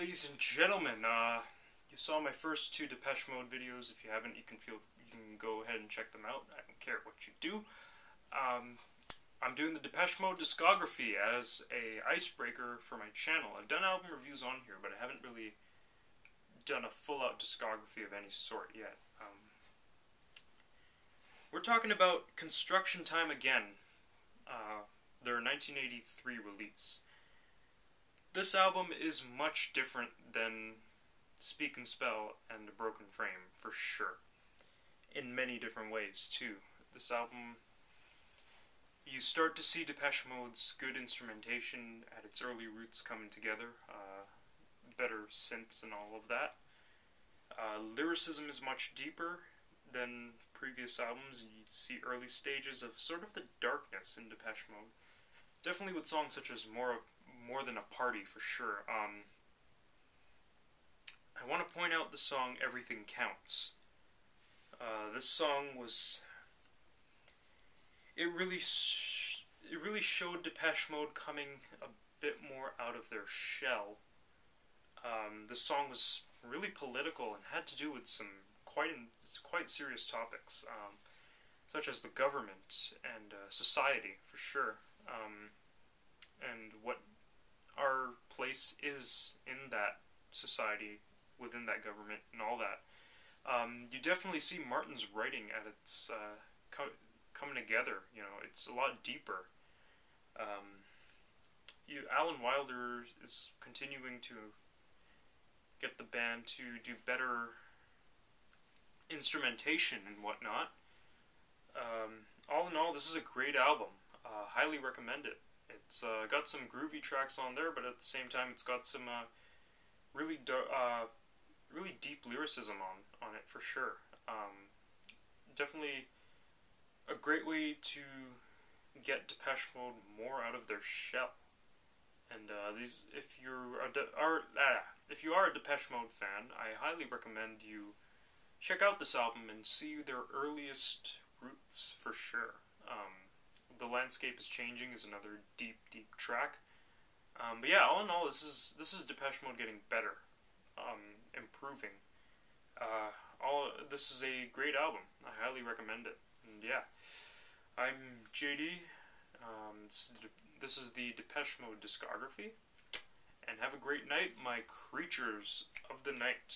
ladies and gentlemen. Uh, you saw my first two Depeche Mode videos. If you haven't, you can feel you can go ahead and check them out. I don't care what you do. Um, I'm doing the Depeche Mode discography as a icebreaker for my channel. I've done album reviews on here, but I haven't really done a full-out discography of any sort yet. Um, we're talking about Construction Time Again, uh, their 1983 release. This album is much different than Speak and Spell and A Broken Frame, for sure. In many different ways, too. This album you start to see Depeche Mode's good instrumentation at its early roots coming together, uh, better synths and all of that. Uh, lyricism is much deeper than previous albums. You see early stages of sort of the darkness in Depeche Mode. Definitely with songs such as More More Than a Party for sure. Um, I want to point out the song Everything Counts. Uh, this song was it really sh- it really showed Depeche Mode coming a bit more out of their shell. Um, the song was really political and had to do with some quite in, quite serious topics, um, such as the government and uh, society, for sure, um, is in that society, within that government, and all that. Um, you definitely see Martin's writing at its uh, co- coming together. You know, it's a lot deeper. Um, you, Alan Wilder is continuing to get the band to do better instrumentation and whatnot. Um, all in all, this is a great album. Uh, highly recommend it. It's uh, got some groovy tracks on there, but at the same time, it's got some uh, really uh, really deep lyricism on on it for sure. Um, definitely a great way to get Depeche Mode more out of their shell. And uh, these, if you are, De- are ah, if you are a Depeche Mode fan, I highly recommend you check out this album and see their earliest roots for sure. Um, the landscape is changing is another deep, deep track. Um, but yeah, all in all, this is this is Depeche Mode getting better, um, improving. Uh, all this is a great album. I highly recommend it. And yeah. I'm JD. Um, this, is this is the Depeche Mode discography. And have a great night, my creatures of the night.